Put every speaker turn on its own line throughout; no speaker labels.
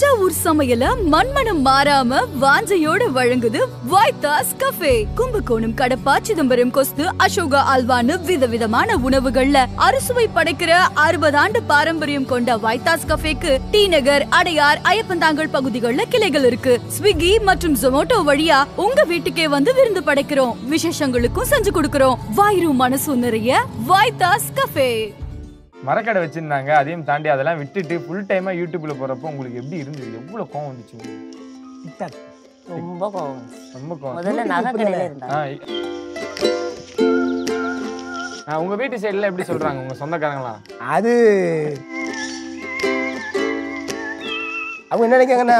தஞ்சாவூர் சமையல மண்மனம் மாறாம வாஞ்சையோட வழங்குது வைத்தாஸ் கஃபே கும்பகோணம் கடப்பா சிதம்பரம் கொஸ்து அசோகா அல்வான்னு விதவிதமான உணவுகள்ல அறுசுவை படைக்கிற அறுபது ஆண்டு பாரம்பரியம் கொண்ட வைத்தாஸ் கஃபேக்கு டி நகர் அடையார் ஐயப்பந்தாங்கல் பகுதிகளில் கிளைகள் இருக்கு. ஸ்விக்கி மற்றும் ஜொமோட்டோ வழியா உங்க வீட்டுக்கே வந்து விருந்து படைக்கிறோம். விசேஷங்களுக்கும் செஞ்சு கொடுக்கிறோம். வாயிரும் மனசும் நிறைய வைத்தாஸ் கஃபே
மரக்கடை வச்சிருந்தாங்க அதையும் தாண்டி அதெல்லாம் விட்டுட்டு ஃபுல் டைமா யூடியூப்ல போறப்போ உங்களுக்கு எப்படி இருந்தது? எவ்வளவு கோவம் வந்துச்சு
ரொம்ப கோவம்.
ரொம்ப கோவம்.
முதல்ல நகை கடையில இருந்தாங்க.
உங்க வீட்டு சைடுல எப்படி சொல்றாங்க? உங்க சொந்தக்காரங்களா?
அது அவங்க என்ன நினைக்காங்கன்னா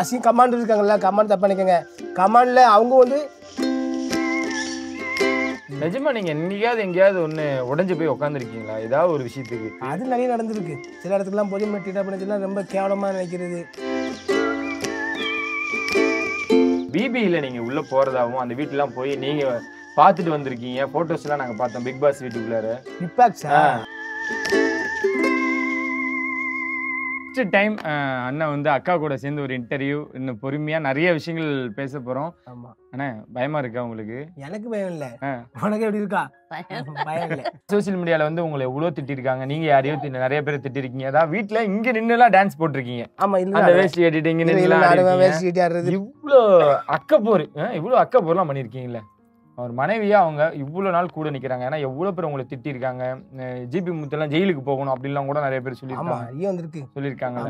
அசிங்க கமாண்ட் இருக்காங்கல்ல கமாண்ட் தப்பா நினைக்காங்க கமாண்ட்ல அவங்க வந்து
நிஜமா நீங்க என்னைக்காவது எங்கேயாவது ஒண்ணு உடைஞ்சு போய் உட்காந்துருக்கீங்களா ஏதாவது ஒரு விஷயத்துக்கு?
அது நிறைய நடந்திருக்கு. சில இடத்துக்குலாம் போய் ட்ரீட் பண்ணதுலாம் ரொம்ப கேவலமா நினைக்கிறது.
பிபியில நீங்க உள்ள போறதாவும் அந்த வீட்டுலாம் போய் நீங்க பார்த்துட்டு வந்திருக்கீங்க. போட்டோஸ் எல்லாம் நாங்க பார்த்தோம். பிக் பாஸ் வீட்டுக்குள்ளார.
இம்பாக்ட்ஸா
ஃபர்ஸ்ட் டைம் அண்ணன் வந்து அக்கா கூட சேர்ந்து ஒரு இன்டர்வியூ இன்னும் பொறுமையா நிறைய விஷயங்கள் பேச போறோம்.
ஆமா.
அண்ணா பயமா இருக்கா உங்களுக்கு?
எனக்கு பயம் இல்ல. உனக்கு எப்படி இருக்கா?
பயம்.
இல்ல.
சோஷியல் மீடியால வந்து உங்களை எவ்வளவு திட்டிருக்காங்க. நீங்க யாரையோ நிறைய பேர் திட்டிருக்கீங்க. அதான் வீட்ல இங்க நின்னுலாம் டான்ஸ் போட்டிருக்கீங்க.
ஆமா இல்ல
அந்த வேஷ்டி கட்டிட்டு இங்க ஆடிருக்கீங்க.
வேஸ்ட் ஆடுறது.
இவ்வளோ அக்கப்போர் இவ்வளோ அக்கப்போர்லாம் பண்ணியிருக்கீங்களே அவர் மனைவியா அவங்க இவ்வளோ நாள் கூட நிக்கிறாங்க. ஏன்னா எவ்வளோ பேர் உங்களை திட்டிருக்காங்க. ஜிபி முத்தெல்லாம் ஜெயிலுக்கு போகணும் அப்படிலாம் கூட நிறைய பேர் சொல்லியிருக்காங்க. சொல்லியிருக்காங்க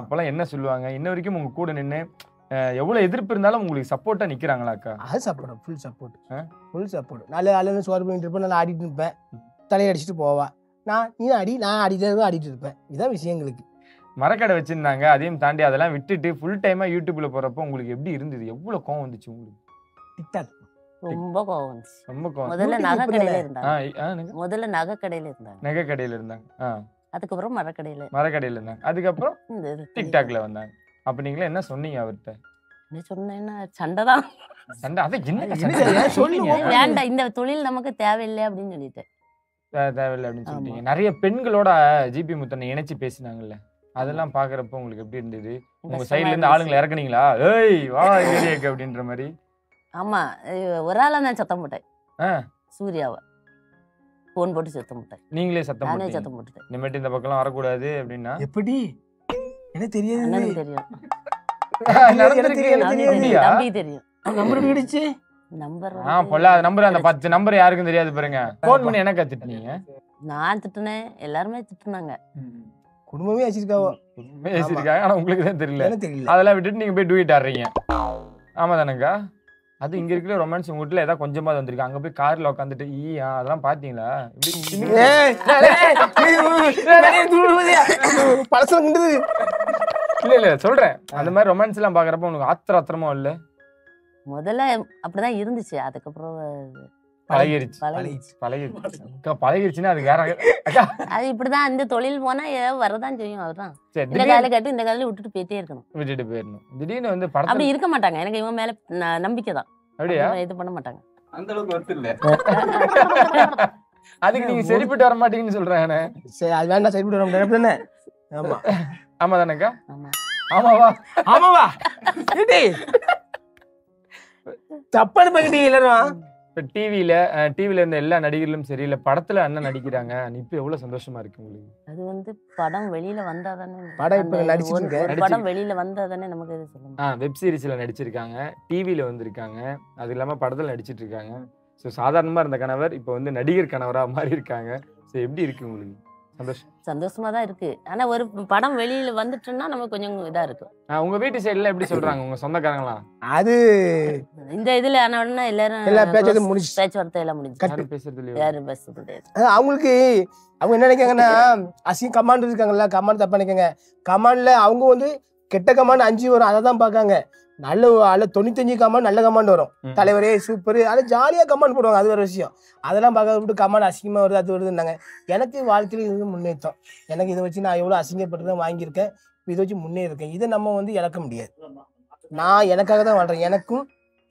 அப்பெல்லாம் என்ன சொல்லுவாங்க? இன்ன வரைக்கும் உங்க கூட நின்று எவ்வளவு எதிர்ப்பு இருந்தாலும் உங்களுக்கு சப்போர்ட்டா நிக்கிறாங்களா அக்கா?
அது support full support? Full support நாலு ஆளுன்னு சோறு பண்ணிட்டு இருப்பேன் நல்லா ஆடிட்டு இருப்பேன். தலையை அடிச்சுட்டு போவா. நான் நீ அடி நான் இருப்பேன், ஆடிட்டு இருப்பேன். இதான் விஷயங்களுக்கு.
மரக்கடை வச்சிருந்தாங்க. அதையும் தாண்டி அதெல்லாம் விட்டுட்டு ஃபுல் டைமா யூடியூப்ல போறப்போ உங்களுக்கு எப்படி இருந்தது? எவ்வளவு கோவம் வந்துச்சு உங்களுக்கு?
டிக்டாக்
ரொம்ப கோவம் வந்துச்சு.
ரொம்ப கோவம்.
முதல்ல நகை? கடையில
ஆ,
இருந்தாங்க. முதல்ல நகை கடையில இருந்தாங்க.
நகை கடையில இருந்தாங்க
அதுக்கப்புறம் மரக்கடையில.
மரக்கடையில இருந்தாங்க. அதுக்கப்புறம் டிக்டாக்ல வந்தாங்க. அப்ப நீங்களே என்ன சொன்னீங்க அவர்கிட்ட
என்ன சொன்னேன்னா சண்டை தான்.
சண்டை? அதை என்ன சொல்லுங்க.
வேண்டாம் இந்த தொழில் நமக்கு தேவையில்லை அப்படின்னு சொல்லிட்டேன்
தேவையில்லை அப்படின்னு சொல்லிட்டீங்க. நிறைய பெண்களோட ஜிபி முத்தனை இணைச்சு பேசினாங்கல்ல. அதெல்லாம் பாக்குறப்ப உங்களுக்கு எப்படி இருந்தது? உங்க சைடுல இருந்து. ஆளுங்களை இறக்குனீங்களா? ஏய் வா அப்படின்ற மாதிரி.
ஆமா ஒரு ஆளா நான் சத்தம் போட்டேன்.
ஆ.
சூர்யாவை. போன் போட்டு சத்தம் போட்டேன்.
நீங்களே சத்தம்
நானே
போட்டீங்க.
சத்தம் போட்டுட்டேன்.
இனிமேட்டு இந்த பக்கம்லாம் வரக்கூடாது அப்படின்னா?
எப்படி? எனக்கு தெரியாது?
தெரியும்.
எனக்கு
எனக்கு
தம்பிக்கு
தெரியும்.
நம்பர் எப்படி அடிச்சு
நம்பர்
ஆ பொல்லாத நம்பர் அந்த பத்து நம்பர் யாருக்கும் தெரியாது பாருங்க. ஃபோன் பண்ணி என்ன கத்துட்டீங்க?
நான் திட்டுனேன். எல்லாருமே திட்டுனாங்க.
குடும்பமே வச்சிருக்காவோ?
ஆனா உங்களுக்கு தான் தெரியல.
எனக்கு தெரியல.
அதெல்லாம் விட்டுட்டு நீங்க போய் டூயிட் ஆடுறீங்க ஆமா தானேக்கா அது இங்க இருக்கிற ரொமான்ஸ் உங்க வீட்டுல ஏதாவது கொஞ்சமா வந்திருக்கு. அங்க போய் கார்ல உட்காந்துட்டு ஈ ஆ, அதெல்லாம் பாத்தீங்களா?
பழசம்
இல்ல இல்ல சொல்றேன். அந்த மாதிரி ரொமான்ஸ் எல்லாம் பாக்குறப்ப உனக்கு ஆத்திர ஆத்திரமா இல்ல?
முதல்ல அப்படிதான் இருந்துச்சு. அதுக்கப்புறம்
பழகிருச்சு. பழகிருச்சு. பழகிருச்சுன்னா அது வேற அக்கா.
அது இப்படிதான் இந்த தொழில் போனா ஏதாவது வரதான் செய்யும் இந்த காலை கட்டி இந்த காலையில விட்டுட்டு போயிட்டே இருக்கணும்.
விட்டுட்டு போயிடணும். திடீர்னு வந்து
அப்படி இருக்க மாட்டாங்க. எனக்கு இவன் மேல நம்பிக்கை தான்.
அப்படியா?
அப்படி இது பண்ண மாட்டாங்க.
அந்த அளவுக்கு வருது இல்ல.
அதுக்கு நீங்க சரிப்பட்டு வர மாட்டீங்கன்னு சொல்றேன்
சரி அது வேண்டாம் சரி விட்டு வர முடியாது ஆமா.
ஆமா தானேக்கா
ஆமா.
ஆமாவா?
ஆமாவா? தப்பான எல்லாரும்.
இப்ப டிவில டிவில இருந்த எல்லா நடிகர்களும் சரி இல்ல படத்துல அண்ணன் நடிக்கிறாங்க. இப்ப எவ்வளவு சந்தோஷமா இருக்கு உங்களுக்கு?
அது வந்து படம் வெளியில வந்தா தானே
படம் இப்ப.
ஒரு படம் வெளியில வந்தா தானே நமக்கு இது சொல்ல முடியும்?
ஆ வெப் சீரிஸ்ல நடிச்சிருக்காங்க. டிவில வந்திருக்காங்க. அது இல்லாம படத்துல நடிச்சிட்டு இருக்காங்க. ஸோ சாதாரணமா இருந்த கணவர் இப்போ வந்து நடிகர் கணவரா மாறி இருக்காங்க ஸோ எப்படி இருக்கு உங்களுக்கு? சந்தோஷம்.
சந்தோஷமா தான் இருக்கு. ஆனா ஒரு படம் வெளியில வந்துட்டுன்னா நமக்கு கொஞ்சம் இதா இருக்கும்
உங்க வீட்டு சைடுல எப்படி சொல்றாங்க? உங்க சொந்தக்காரங்களா
அது
இந்த இதுல ஆன உடனே எல்லாரும்
எல்லா பேச்சும் முடிஞ்சுச்சு.
பேச்சுவார்த்தை எல்லாம் முடிஞ்சு
கட்டு.
யாரும் பேசுறது இல்லையா?
யாரும் பேசுறது
அவங்களுக்கு அவங்க என்ன நினைக்காங்கன்னா அசிங்க கமாண்ட் இருக்காங்கல்ல கமாண்ட் தப்பா நினைக்காங்க கமாண்ட்ல அவங்க வந்து கெட்ட கமாண்ட் அஞ்சு வரும் அதை தான் பார்க்காங்க. நல்ல நல்ல தொண்ணூத்தஞ்சு கமாண்ட் நல்ல கமாண்ட் வரும். தலைவரே சூப்பர் அது ஜாலியாக கமாண்ட் போடுவாங்க அது ஒரு விஷயம். அதெல்லாம் பார்க்க விட்டு கமாண்ட் அசிங்கமாக வருது அது வருதுன்னாங்க. எனக்கு வாழ்க்கையில் இது முன்னேற்றம். எனக்கு இதை வச்சு நான் எவ்வளோ அசிங்கப்பட்டு வாங்கியிருக்கேன். இதை வச்சு முன்னேறிருக்கேன் இதை நம்ம வந்து இழக்க முடியாது. நான் எனக்காக தான் வாழ்கிறேன் எனக்கும்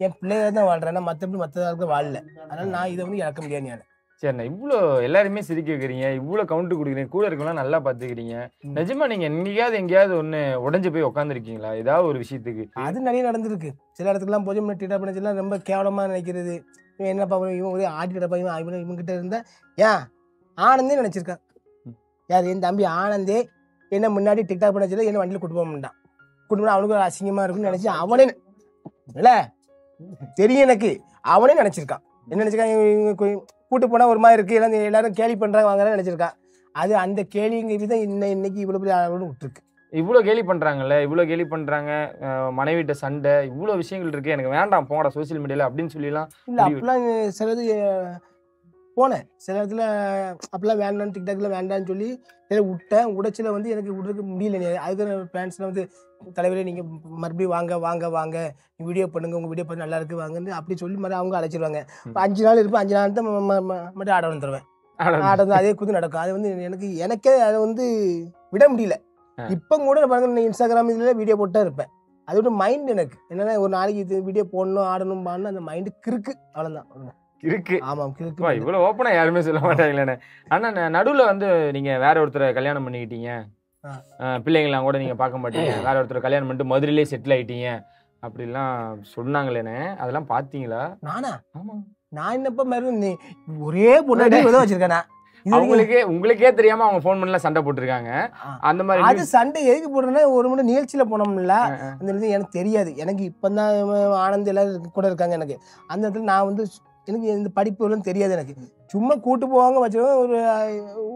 என் பிள்ளையாக தான் வாழ்கிறேன் நான் மற்றபடி மற்றதாக வாழல. அதனால நான் இதை வந்து இழக்க முடியாது நான்.
சரிண்ணா இவ்வளோ எல்லாருமே சிரிக்க வைக்கிறீங்க இவ்வளோ கவுண்ட் கொடுக்குறீங்க கூட இருக்கவங்களாம் நல்லா பார்த்துக்கிறீங்க. நிஜமா நீங்க என்னைக்காவது எங்கேயாவது ஒன்று உடஞ்சு போய் உட்காந்துருக்கீங்களா ஏதாவது ஒரு விஷயத்துக்கு?
அது நிறைய நடந்திருக்கு. சில இடத்துக்குலாம் போய் ட்ரீட் பண்ணச்சுலாம் ரொம்ப கேவலமா நினைக்கிறது. இவன் என்னப்பா இவன் இவன் ஒரே ஆட்டிக்கிட்ட பையன் இவன் இவங்கிட்ட இருந்தா ஏன்? ஆனந்தே நினைச்சிருக்கான். யார் என் தம்பி ஆனந்தே என்ன முன்னாடி டிக்டாக் பண்ண என்ன வண்டியில் கூட்டு போக மாட்டான். கூட்டு அவனுக்கு ஒரு அசிங்கமா இருக்கும்னு நினைச்சு அவனே இல்ல? தெரியும் எனக்கு. அவனே நினைச்சிருக்கான். என்ன நினைச்சிருக்கான்? இவங்க- கூட்டு போனா ஒரு மாதிரி இருக்கு. எல்லாம் எல்லாரும் கேலி பண்றாங்க வாங்குறான்னு நினைச்சிருக்கான் அது அந்த கேலிங்கிறது தான் இன்ன இன்னைக்கு இவ்வளவு பெரிய அளவுன்னு விட்டுருக்கு.
இவ்வளோ கேலி பண்றாங்கல்ல இவ்வளோ கேலி பண்றாங்க அஹ் மனைவிட்ட சண்டை இவ்வளோ விஷயங்கள் இருக்கு. எனக்கு வேண்டாம் போங்கடா சோஷியல் மீடியால அப்படின்னு சொல்லிலாம்
இல்ல
முடிவு.
அப்பெல்லாம் சிலது போனேன். சில இடத்துல அப்பெல்லாம் வேண்டாம் டிக்டாக்ல வேண்டாம்னு சொல்லி விட்டேன். உடைச்சில வந்து எனக்கு விடுறதுக்கு முடியல. அதுக்கு ஃபேன்ஸ்லாம் வந்து தலைவரே நீங்க மறுபடியும் வாங்க வாங்க வாங்க. வீடியோ பண்ணுங்க உங்க வீடியோ பண்ணி நல்லா இருக்கு வாங்கன்னு அப்படி சொல்லி மாதிரி அவங்க அழைச்சிருவாங்க. இப்ப அஞ்சு நாள் இருப்பேன் அஞ்சு நாள் தான் மட்டும் ஆட வந்துருவேன். ஆட வந்து அதே குத்து நடக்கும். அது வந்து எனக்கு எனக்கே அதை வந்து விட முடியல. இப்போ கூட பாருங்க நான் இன்ஸ்டாகிராம் இதுல வீடியோ போட்டா இருப்பேன். அதோட மைண்ட் எனக்கு. என்னன்னா ஒரு நாளைக்கு இது வீடியோ போடணும் ஆடணும் பாடணும் அந்த மைண்டு கிறுக்கு அவ்வளவுதான்.
இருக்கு
ஆமாம் கிறுக்கு
இவ்வளவு ஓப்பனா யாருமே சொல்ல மாட்டாங்களேண்ணே. ந- நடுவுல வந்து நீங்க வேற ஒருத்தரை கல்யாணம் பண்ணிக்கிட்டீங்க. பிள்ளைங்களாம் கூட நீங்க பார்க்க மாட்டீங்க. வேற ஒருத்தரை கல்யாணம் பண்ணிட்டு மதுரையிலே செட்டில் ஆயிட்டீங்க. அப்படிலாம் சொன்னாங்களேண்ணே. அதெல்லாம் பாத்தீங்களா
நானா?
ஆமா.
நான் என்னப்பா மாதிரி நீ ஒரே பொண்ணாடி உதவ வச்சிருக்கேன்
அவங்களுக்கே உங்களுக்கே தெரியாம அவங்க ஃபோன் பண்ணல சண்டை போட்டிருக்காங்க. அந்த மாதிரி
அது சண்டை எதுக்கு போடுறேன்னா ஒரு முறை நிகழ்ச்சியில போனோம்ல. அந்த எனக்கு தெரியாது. எனக்கு இப்பதான் ஆனந்த் எல்லாரும் கூட இருக்காங்க எனக்கு. அந்த இடத்துல நான் வந்து எனக்கு இந்த படிப்பு எல்லாம் தெரியாது எனக்கு. சும்மா கூட்டு போவாங்க வச்சுருவாங்க ஒரு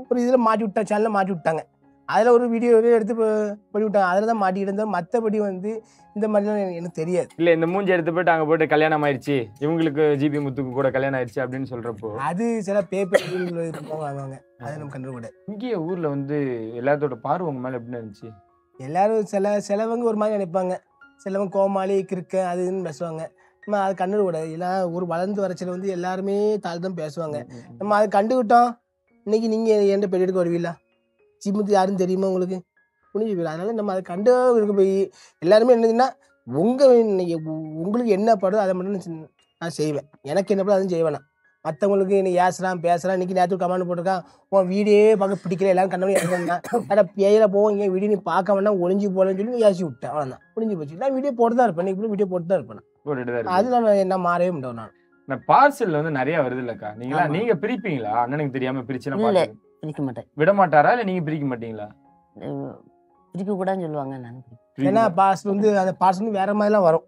ஒரு இதில் மாட்டி விட்டா சேனலில் மாட்டி விட்டாங்க. அதில் ஒரு வீடியோ எடுத்து ப- பண்ணி விட்டாங்க. அதில் தான் மாட்டிக்கிட்டு இருந்தேன் மற்றபடி வந்து இந்த மாதிரிலாம் எனக்கு- தெரியாது.
இல்ல இந்த மூஞ்சி எடுத்து போயிட்டு அங்க போயிட்டு கல்யாணம் ஆயிடுச்சு இவங்களுக்கு ஜிபி முத்துக்கு கூட கல்யாணம் ஆயிடுச்சு அப்படின்னு சொல்றப்போ.
அது சில பேப்பர் வாங்குவாங்க அதை நம்ம கண்டுபிட
இங்கேயே ஊர்ல வந்து எல்லாத்தோட பார்வை உங்க மேல எப்படி இருந்துச்சு?
எல்லாரும் சில சிலவங்க ஒரு மாதிரி நினைப்பாங்க. சிலவங்க கோமாளி கிறுக்க அது இதுன்னு பேசுவாங்க. நம்ம அது கண்டுட கூடாது எல்லாம் ஒரு வளர்ந்து வரச்சில வந்து எல்லாருமே தாழ் தான் பேசுவாங்க. நம்ம அதை கண்டுக்கிட்டோம். இன்னைக்கு நீங்க எந்த பெரியடுக்கு வருவீங்களா? சிமுத்து யாருன்னு தெரியுமா உங்களுக்கு? புரிஞ்சு போயிடும் அதனால நம்ம அதை கண்டு இருக்க போய் எல்லாருமே என்னதுன்னா உங்க இன்னைக்கு உ- உங்களுக்கு என்ன படுதோ அதை மட்டும் நான் செய்வேன். எனக்கு என்ன படுதோ அதுவும் செய்வேன் நான். மற்றவங்களுக்கு இன்னைக்கு ஏசுறான் பேசுறான் இன்னைக்கு நேற்று கமெண்ட் போட்டிருக்கான் உன் வீடியே பார்க்க பிடிக்கல எல்லாரும் கண்டவனே ஏசுறாங்க அட பேயில போவோம் இங்கே வீடியோ நீ பார்க்க வேணா ஒளிஞ்சு போலன்னு சொல்லி நீ ஏசி விட்டேன் அவ்வளோதான் முடிஞ்சு போச்சு. நான் வீடியோ போட்டு தான் இருப்பேன். இன்னைக்கு வீடியோ போட்டு தான் இருப்பேன்
போட்டுட்டு தான்
அது
இருக்கு.
நான் என்ன மாறவே முடியும் நான்.
பார்சல் வந்து நிறைய வருது இல்லக்கா நீங்களா. நீங்க பிரிப்பீங்களா? அண்ணனுக்கு தெரியாம பிரிச்சு
இல்ல. பிரிக்க மாட்டேன்.
விட மாட்டாரா? இல்ல நீங்க பிரிக்க மாட்டீங்களா?
பிரிக்க கூடாதுன்னு சொல்லுவாங்க நான் பிரிக்க.
ஏன்னா பார்சல் வந்து அந்த பார்சல் வந்து வேற மாதிரிலாம் வரும்.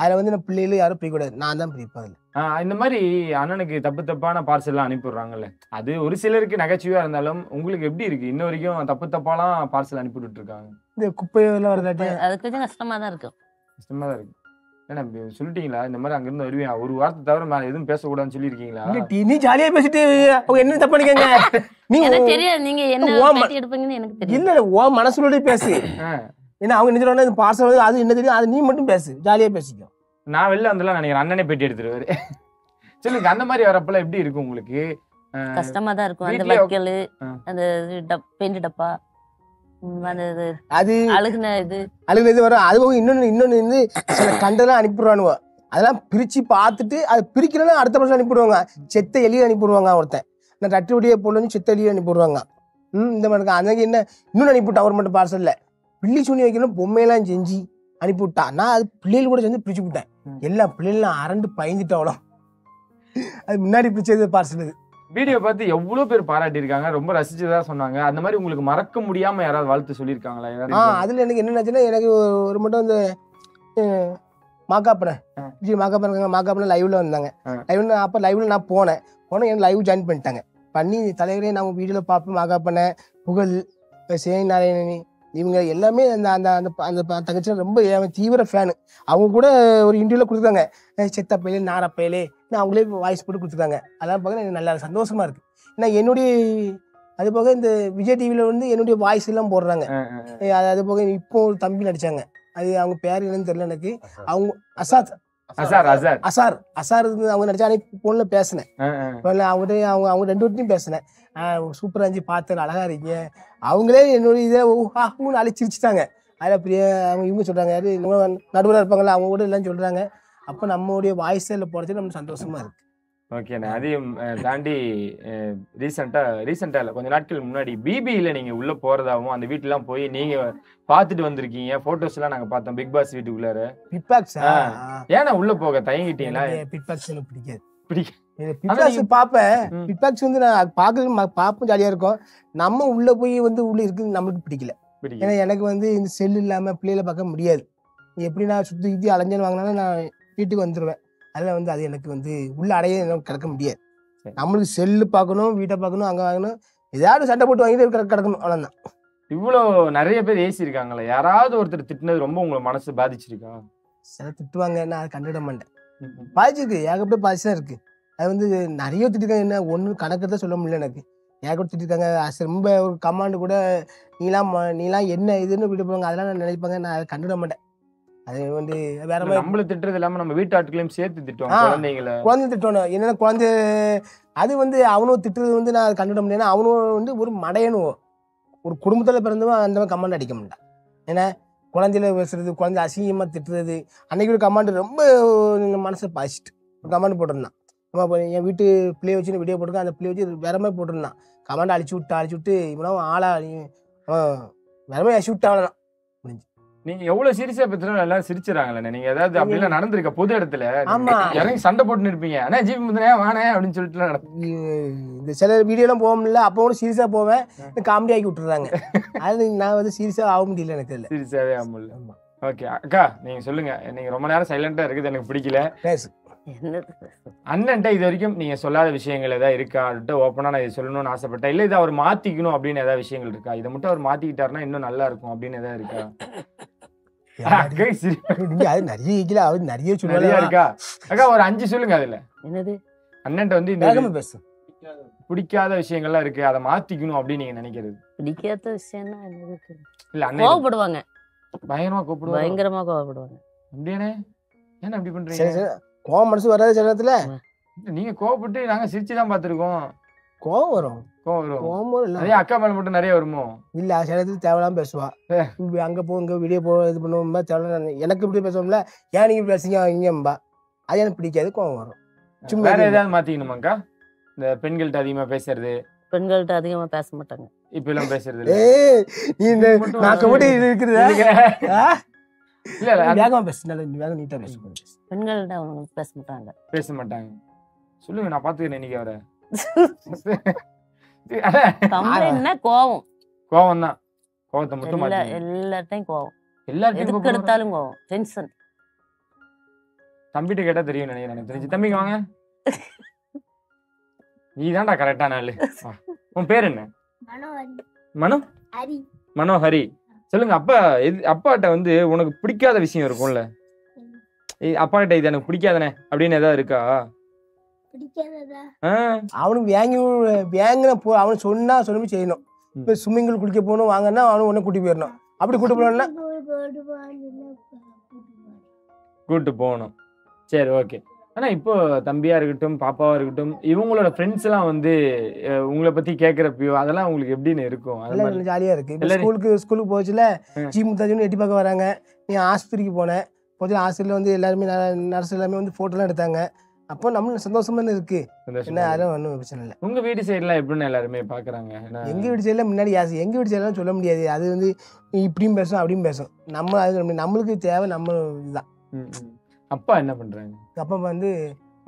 அதில் வந்து நான் பிள்ளைகளும் யாரும் பிரிக்கக்கூடாது நான் தான் பிரிப்பேன் அதில்.
இந்த மாதிரி அண்ணனுக்கு தப்பு தப்பான பார்சல் எல்லாம் அனுப்பிடுறாங்கல்ல அது ஒரு சிலருக்கு நகைச்சுவையா இருந்தாலும் உங்களுக்கு எப்படி இருக்கு? இன்ன வரைக்கும் தப்பு தப்பாலாம் பார்சல் அனுப்பிவிட்டு இருக்காங்க.
இந்த குப்பையெல்லாம் வரதாட்டி
அது கொஞ்சம் கஷ்டமா தான் இருக்கும்
கஷ்டமா தான் இருக்கு. ஏன்னா இப்படி சொல்லிட்டீங்களா? இந்த மாதிரி அங்கிருந்து வருவேன் ஒரு வார்த்தை தவிர மேல எதுவும் பேசக்கூடாதுன்னு சொல்லியிருக்கீங்களா?
நீ ஜாலியா பேசிட்டு அவங்க என்ன தப்பு பண்ணிக்கங்க? நீ
எனக்கு
உன்-
தெரியாது. நீங்க என்ன எடுப்பீங்கன்னு எனக்கு தெரியும்
இல்ல இல்ல உன் மனசுலோட பேசு. ஏன்னா அவங்க என்ன சொல்றாங்க பார்சல் அது என்ன தெரியும்? அது நீ மட்டும் பேசு. ஜாலியா பேசிக்கோ.
நான் வெளில வந்துலாம் நினைக்கிறேன். அண்ணனே பேட்டி எடுத்துருவாரு. சொல்லுங்க அந்த மாதிரி வரப்பெல்லாம் எப்படி இருக்கு உங்களுக்கு?
கஷ்டமா தான் இருக்கும். அந்த வைக்கல். அந்த இது டப் பெயிண்ட் டப்பா.
அது
அழுகுன இது.
வரும். அதுவும் இன்னொன்னு இன்னொன்னு வந்து சில கண்டெல்லாம் அனுப்பிடுவானுவ அதெல்லாம் பிரிச்சு பார்த்துட்டு அது பிரிக்கலன்னா அடுத்த பர்சன் அனுப்பிடுவாங்க செத்த எலியை அனுப்பிடுவாங்க ஒருத்தன். நான் ரட்டுவடியை போடணும் செத்த எலியை அனுப்பிடுவாங்க ம் இந்த மாதிரி. அன்னைக்கு என்ன இன்னொன்று அனுப்பிவிட்டான் அவர் மட்டும் பார்சல்ல பிள்ளி சுனி வைக்கணும் பொம்மையெல்லாம் செஞ்சு அனுப்பிவிட்டான் நான் அது பிள்ளைகள் கூட சேர்ந்து பிரிச்சு விட்டேன். எல்லா பிள்ளைகளும் அரண்டு பயந்துட்டு அவ்வளோ அது முன்னாடி பிரிச்சது பார்சல் இது.
வீடியோ பார்த்து எவ்வளவு பேர் பாராட்டி இருக்காங்க ரொம்ப ரசிச்சதா சொன்னாங்க. அந்த மாதிரி உங்களுக்கு மறக்க முடியாம யாராவது வாழ்த்து சொல்லியிருக்காங்களா?
ஆ அதுல எனக்கு என்ன ஆச்சுன்னா எனக்கு ஒரு- மட்டும் இந்த மாக்காப்பனை. விஜய் மாக்காப்பன் மாக்காப்பனை லைவ்ல வந்தாங்க. லைவ்ல அப்போ லைவ்ல நான் போனேன். போனேன் எனக்கு லைவ் ஜாயின் பண்ணிட்டாங்க. பண்ணி தலைவரே நான் வீடியோல பார்ப்பேன். மாக்காப்பனை புகழ் சேனி நாராயணனி இவங்க எல்லாமே அந்த அந்த அந்த அந்த தங்கச்சியில ரொம்ப தீவிர ஃபேனு அவங்க கூட ஒரு இன்டர்வியூல கொடுத்துருக்காங்க. "ஏய், செத்த பையலே நார பையலே நான் அவங்களே வாய்ஸ் போட்டு கொடுத்துருக்காங்க. அதெல்லாம் பார்க்க எனக்கு நல்லா சந்தோஷமா இருக்கு. ஏன்னா என்னுடைய அது போக இந்த விஜய் டிவியில் வந்து என்னுடைய வாய்ஸ் எல்லாம் போடுறாங்க. அது அது போக இப்போ ஒரு தம்பி நடிச்சாங்க. அது அவங்க பேர் என்னன்னு தெரியல எனக்கு. அவங்க அசாத்.
அசார் அசார்.
அசார். அசார் அவங்க நடிச்சா அன்னைக்கு போன்ல பேசினேன். அவங்ககிட்ட அவங்க அவங்க ரெண்டு பேர்ட்டையும் பேசினேன். சூப்பரா இருந்துச்சு. பார்த்தேன். அழகா இருக்கீங்க. அவங்களே என்னோட இதை ஊன்னு அழி சிரிச்சிட்டாங்க அதில் பெரிய அவங்க இவங்க சொல்றாங்க யாரு? நடுவில் இருப்பாங்கல்ல அவங்க கூட எல்லாம் சொல்றாங்க. அப்போ நம்மளுடைய வாய்ஸ் இதில் போடுறது நமக்கு சந்தோஷமா இருக்கு.
ஓகேண்ணே அதையும் தாண்டி ரீசெண்டா ரீசெண்டா இல்ல கொஞ்ச நாட்கள் முன்னாடி பிபியில நீங்க உள்ள போறதாவும் அந்த வீட்டுலாம் போய் நீங்க பார்த்துட்டு வந்திருக்கீங்க. போட்டோஸ் எல்லாம் நாங்க பார்த்தோம். பிக் பாஸ் வீட்டுக்குள்ளார.
பிட்பாக்ஸ்
ஆ. ஏன்னா உள்ள போக தயங்கிட்டீங்களா?
பிட்பாக்ஸ் எனக்கு பிடிக்காது.
பிடிக்க-
பிட்பாக்ஸ் பார்ப்பேன்
ம்.
பிட்பாக்ஸ் வந்து நான் பார்க்கறது பார்ப்போம் ஜாலியா இருக்கும். நம்ம உள்ள போய் வந்து உள்ள இருக்கு நம்மளுக்கு பிடிக்கல.
பிடிக்க
ஏன்னா எனக்கு வந்து இந்த செல் இல்லாம பிள்ளைகளை பார்க்க முடியாது. எப்படி நான் சுத்தி சுத்தி அலைஞ்சேன்னு வாங்கினாலும் நான் வீட்டுக்கு வந்துடுவேன் அதில் வந்து அது எனக்கு வந்து உள்ள அடைய எனக்கு கிடக்க முடியாது. நம்மளுக்கு செல்லு பார்க்கணும் வீட்டை பார்க்கணும் அங்கே வாங்கணும். ஏதாவது சண்டை போட்டு வாங்கிட்டு கிடக்க- கிடக்கணும். அவ்வளோதான்
இவ்வளோ நிறைய பேர் ஏசி இருக்காங்களே யாராவது ஒருத்தர் திட்டினது ரொம்ப உங்களை மனசு பாதிச்சிருக்கா?
சில திட்டுவாங்க. நான் அதை கண்டுட மாட்டேன். பாதிச்சிருக்கு. ஏகப்பட்ட பாதிச்சு தான் இருக்கு. அது வந்து நிறைய திட்டிருக்காங்க. என்ன ஒன்று கணக்கு தான் சொல்ல முடியல எனக்கு. ஏகப்பட்ட திட்டிருக்காங்க. அது ரொம்ப ஒரு கமாண்டு கூட நீலாம் நீலாம் என்ன இதுன்னு விட்டு போவாங்க. அதெல்லாம் நான் நினைப்பாங்க. நான் அதை கண்டுட மாட்டேன். அது வந்து வேற மாதிரி
நம்மள திட்டுறது இல்லாம நம்ம வீட்டு ஆட்களையும் சேர்த்து திட்டுவாங்க
ஆ.
குழந்தைங்கள.
குழந்தை திட்டணும் என்னன்னா குழந்தை அது வந்து அவனும் திட்டுறது வந்து நான் கண்டுட முடியாது அவனும் வந்து ஒரு மடையனும் ஒரு குடும்பத்தில் பிறந்தவன் அந்த மாதிரி கமாண்ட் அடிக்க மாட்டான். ஏன்னா குழந்தையில பேசுறது குழந்தை அசிங்கமாக திட்டுறது அன்னைக்கு ஒரு கமாண்ட் ரொம்ப மனசை பாதிச்சிட்டு ஒரு கமாண்ட் போட்டிருந்தான். நம்ம இப்போ என் வீட்டு பிள்ளைய வச்சு வீடியோ போட்டிருக்கேன். அந்த பிள்ளைய வச்சு வேற மாதிரி போட்டிருந்தான் கமாண்ட் அழிச்சு விட்டு அழிச்சு விட்டு இவனும் ஆளா அவன் வேற மாதிரி அழிச்சு விட்டு அவ்வளோதான்
நீங்க எவ்வளவு சீரியஸா பேசுறோம் எல்லாரும் சிரிச்சுறாங்களே நீங்க ஏதாவது அப்படிலாம் நடந்திருக்க? பொது இடத்துல?
ஆமா.
இறங்கி சண்டை போட்டு இருப்பீங்க. அண்ணா ஜிபி முந்தனே வானே அப்படின்னு சொல்லிட்டு
இந்த சில வீடியோலாம் போக முடியல. அப்போ கூட சீரியஸாக போவேன். காமெடி ஆக்கி விட்டுறாங்க. அது நான் வந்து சீரியஸாக ஆக முடியல எனக்கு இல்லை
சீரியஸாவே ஆமுல்ல ஓகே அக்கா நீங்க சொல்லுங்க. நீங்க ரொம்ப நேரம் சைலண்டா இருக்குது. எனக்கு பிடிக்கல.
பேசு.
அண்ணன்ட்ட இது வரைக்கும் நீங்க சொல்லாத விஷயங்கள் ஏதாவது இருக்கா? அவர்கிட்ட ஓப்பனா நான் இது சொல்லணும்னு ஆசைப்பட்டேன். இல்ல இதை அவர் மாத்திக்கணும் அப்படின்னு ஏதாவது விஷயங்கள் இருக்கா? இதை மட்டும் அவர் மாத்திக்கிட்டாருன்னா இன்னும் நல்லா இருக்கும் அப்படின்னு ஏதாவது இருக்கா?
நீங்க அது நிறைய இருக்கல அவர் நிறைய சொல்லுவாங்க
இருக்கா? அக்கா ஒரு அஞ்சு சொல்லுங்க அதுல.
என்னது?
அண்ணன்ட்ட வந்து இந்த
பேசு.
பிடிக்காத விஷயங்கள்லாம் இருக்கு. அதை மாத்திக்கணும் அப்படின்னு நீங்க நினைக்கிறது.
பிடிக்காத விஷயம்னா?
இல்ல அண்ணன்
கோவப்படுவாங்க.
பயங்கரமா கூப்பிடுவாங்க
பயங்கரமா கோவப்படுவாங்க.
அப்படி பண்றீங்க?
சரி. கோவம் மனசு வராது சில நேரத்துல.
நீங்க கோவப்பட்டு நாங்க சிரிச்சு தான் பாத்துருக்கோம்
கோவம் வரும்.
கோவம் வரும்.
கோவம் வரும் இல்ல.
அதே அக்கா மேல மட்டும் நிறைய வருமோ?
இல்ல சில நேரத்துல தேவையில்லாம பேசுவா. அங்க போ இங்க வீடியோ போ இது பண்ணுவோம் தேவையில்ல எனக்கு இப்படி பேசுவோம்ல ஏன் நீங்க இப்படி பேசுங்க இங்கம்பா அது எனக்கு பிடிக்காது கோவம் வரும். சும்மா
வேற. ஏதாவது மாத்திக்கணுமாக்கா இந்த பெண்கள்ட்ட அதிகமா பேசுறது.
பெண்கள்கிட்ட அதிகமா பேச மாட்டாங்க.
இப்ப எல்லாம் பேசுறது இல்ல.
ஏய் நீ இந்த நாக்க மட்டும். ஆ?
இல்ல இல்ல
வேகமா பேசு நல்லா வேகம் நீட்டா பேசு.
பெண்கள்கிட்ட அவங்க பேச மாட்டாங்க.
பேச மாட்டாங்க. சொல்லுங்க நான் பாத்துக்கிறேன் இன்னைக்கு அவரை.
கம்ப்ளைண்ட்னா கோவம்
கோவம். தான் கோவத்தை மட்டும்
எல்லார்ட்டையும் கோவம். எதுக்கு எடுத்தாலும் கோவம். டென்ஷன்.
தம்பிட்ட கேட்டா தெரியும் நினைக்கிறேன் எனக்கு தெரிஞ்சு தம்பிங்க வாங்க. நீ தான்டா கரெக்டான ஆளு. உன் பேர் என்ன? மனோ?
ஹரி.
மனோஹரி சொல்லுங்க அப்பா எது அப்பாட்ட வந்து உனக்கு பிடிக்காத விஷயம் இருக்கும்ல ஏய், அப்பா கிட்ட இது எனக்கு பிடிக்காதனே அப்படின்னு ஏதாவது இருக்கா
அவனுக்கு வேங்கி வேங்கின போ அவனுக்கு சொன்னா சொல்லி செய்யணும். இப்போ ஸ்விம்மிங் பூல் குளிக்க போகணும் வாங்கன்னா அவனு உடனே கூட்டி போயிடணும் அப்படி கூட்டி போனோம்னா
கூட்டு போகணும் சரி ஓகே ஆனா இப்போ தம்பியா இருக்கட்டும் பாப்பாவா இருக்கட்டும் இவங்களோட ஃப்ரெண்ட்ஸ் எல்லாம் வந்து உங்களை பத்தி கேக்குறப்பயோ அதெல்லாம் உங்களுக்கு எப்படின்னு இருக்கும்? அது
எல்லாம்
மாதிரி.
கொஞ்சம் ஜாலியா இருக்கு. இப்போ
எல்லாரும்
ஸ்கூலுக்கு ஸ்கூலுக்கு போச்சுல. ஜி முத்தாஜின்னு எட்டி பார்க்க வராங்க. நீ ஆஸ்பத்திரிக்கு போனேன் போச்சு ஹாஸ்பிட்டலில் வந்து எல்லாருமே நர்ஸ் எல்லாமே வந்து ஃபோட்டோலாம் எடுத்தாங்க. அப்போ நம்ம சந்தோஷமா இருக்கு. என்ன. அதெல்லாம் ஒன்றும் பிரச்சனை இல்லை.
உங்க வீடு சைடுலாம் எப்படின்னு எல்லாருமே பாக்குறாங்க?
எங்க வீடு சைடில் முன்னாடி யாசு எங்க வீடு சைடெல்லாம் சொல்ல முடியாது. அது வந்து நீ இப்படியும் பேசும் அப்படியும் பேசும் நம்ம அது நம்ம- நம்மளுக்கு தேவை நம்ம இதுதான்.
அப்பா என்ன பண்றாங்க?
அப்பா வந்து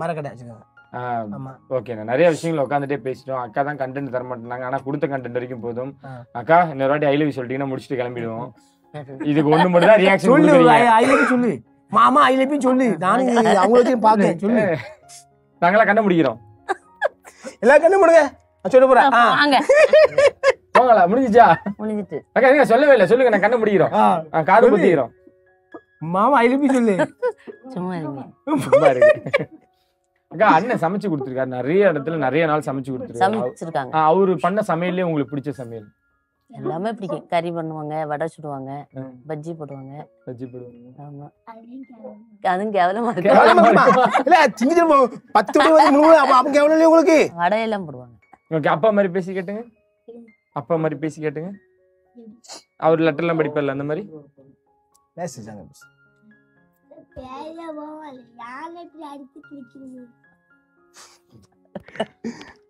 மரக்கடை வச்சுக்கோங்க
ஓகேண்ணா நிறைய விஷயங்கள் உட்காந்துட்டே பேசிட்டோம். அக்கா தான் கண்டென்ட் தர மாட்டேனாங்க ஆனா கொடுத்த கண்டென்ட் வரைக்கும் போதும். அக்கா இன்னொரு வாட்டி ஐ லவ் சொல்லிட்டீங்கன்னா முடிச்சுட்டு கிளம்பிடுவோம். இதுக்கு ஒண்ணு மட்டும் தான் ரியாக்ஷன்
சொல்லு ஐலப்பி சொல்லு. மாமா ஐலப்பி சொல்லு. நானும் அவங்கள வச்சு பார்க்கேன். சொல்லு.
நாங்களாம் கண்ண முடிக்கிறோம்.
எல்லாம் கண்ணு முடுங்க. நான் சொல்ல போறேன்.
போங்களா முடிஞ்சிச்சா?
முடிஞ்சிட்டு
அக்கா நீங்க சொல்லவே இல்லை. சொல்லுங்க நான் கண்ண முடிக்கிறோம்.
ஆ.
ஆ, காது. குத்திக்கிறோம்.
மாமா ஐலப்பி சொல்லு.
சும்மா இருங்க.
சும்மா இருக்கு. அக்கா அண்ணன் சமைச்சு கொடுத்துருக்காரு. நிறைய இடத்துல நிறைய நாள் சமைச்சு ஆ, அவரு பண்ண சமையல்லே உங்களுக்கு பிடிச்ச சமையல்.
எல்லாமே பிடிக்கும். கறி பண்ணுவாங்க வடை சுடுவாங்க. பஜ்ஜி போடுவாங்க.
பஜ்ஜி போடுவாங்க.
ஆமா. அதுவும் கேவலமா. இருக்கு?
இல்ல போ பத்து மணி அப்ப அப்ப கேவலம் உங்களுக்கு?
வடையெல்லாம் போடுவாங்க.
ஓகே அப்பா மாதிரி பேசி கேட்டுங்க. அப்பா மாதிரி பேசி கேட்டுங்க. அவர் லெட்டர்லாம் படிப்பார்ல அந்த மாதிரி?
அடித்து கிழிக்கிறது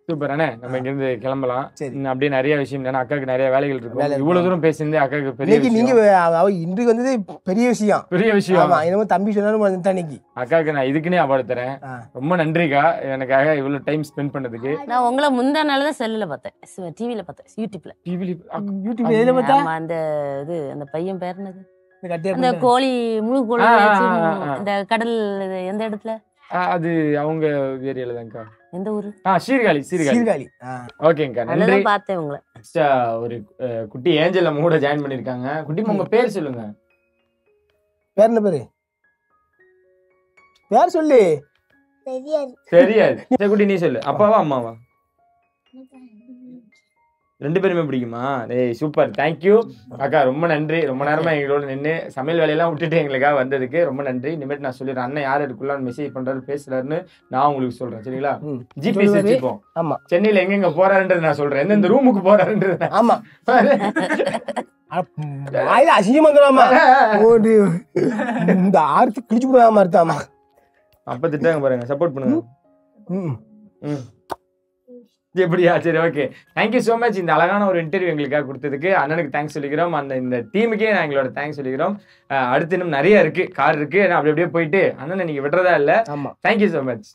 சூப்பர் அண்ணே. நம்ம இங்க இருந்து கிளம்பலாம்.
சரி.
அப்படியே நிறைய விஷயம் ஏன்னா அக்காவுக்கு நிறைய வேலைகள் இருக்கும்.
வேலை
இவ்வளவு தூரம் பேசியிருந்தே அக்காவுக்கு பெரிய
நீங்க இன்றைக்கு வந்தது பெரிய விஷயம்.
பெரிய விஷயம்.
ஆமா என்னமோ தம்பி சொன்னாலும் இன்னைக்கு
அக்காவுக்கு நான் இதுக்குன்னே அவார்டு தரேன். ரொம்ப நன்றிக்கா. எனக்காக இவ்வளவு டைம் ஸ்பெண்ட் பண்ணதுக்கு.
நான் உங்களை முந்தா நாள் தான் செல்லுல பார்த்தேன். டிவில பார்த்தேன். யூடியூப்ல
டிவிலி
யூடியூப்ல எதுல பார்த்தா?
ஆமா அந்த இது அந்த பையன் பேர் என்னது?
இந்த.
கோழி முழு கோழி. இந்த கடல் எந்த இடத்துல?
அது அவங்க ஏரியால தான்க்கா.
எந்த ஊரு?
ஆ சீர்காழி சீர்காழி.
சீர்காழி ஆ.
ஓகேங்கா நன்றி.
பார்த்தேன் உங்களை.
ஒரு குட்டி ஏஞ்சல் நம்ம கூட ஜாயின் பண்ணிருக்காங்க குட்டி உங்க பேர் சொல்லுங்க.
பேர் என்ன பேரு? பேர் சொல்லு.
தெரியாது.
தெரியாது. குட்டி நீ சொல்லு. அப்பாவா அம்மாவா? ரெண்டு பேருமே பிடிக்குமா? ஏய் சூப்பர் தேங்க்யூ அக்கா ரொம்ப நன்றி. ரொம்ப நேரமா எங்களோட நின்று சமையல் வேலையெல்லாம் விட்டுட்டு எங்களுக்காக வந்ததுக்கு ரொம்ப நன்றி. இனிமேட்டு நான் சொல்லிடுறேன். அண்ணன் யார் இருக்குள்ள மெசேஜ் பண்றாரு பேசுறாருன்னு நான் உங்களுக்கு சொல்றேன். சரிங்களா. ஜிபிஎஸ். வச்சுப்போம்.
ஆமா.
சென்னையில எங்கெங்க போறாருன்றது நான் சொல்றேன். எந்தெந்த ரூமுக்கு போறாருன்றது நான்
ஆமா. அட, வாயில அசிங்கமா இருக்கிறாமா இந்த ஆர்த்தி கிழிச்சு போடாம இருக்காமா
அப்ப திட்டாங்க பாருங்க. சப்போர்ட் பண்ணுங்க.
ம்.
ம். எப்படியா? சரி ஓகே தேங்க்யூ ஸோ மச் இந்த அழகான ஒரு இன்டர்வியூ எங்களுக்காக கொடுத்ததுக்கு. அண்ணனுக்கு தேங்க்ஸ் சொல்லிக்கிறோம். அந்த இந்த டீமுக்கே நான் எங்களோட தேங்க்ஸ் சொல்லிக்கிறோம். அடுத்து இன்னும் நிறைய இருக்கு. கார் இருக்கு. நான் அப்படி அப்படியே போயிட்டு அண்ணனை நீங்க விடுறதா இல்ல.
ஆமா.
Thank you so much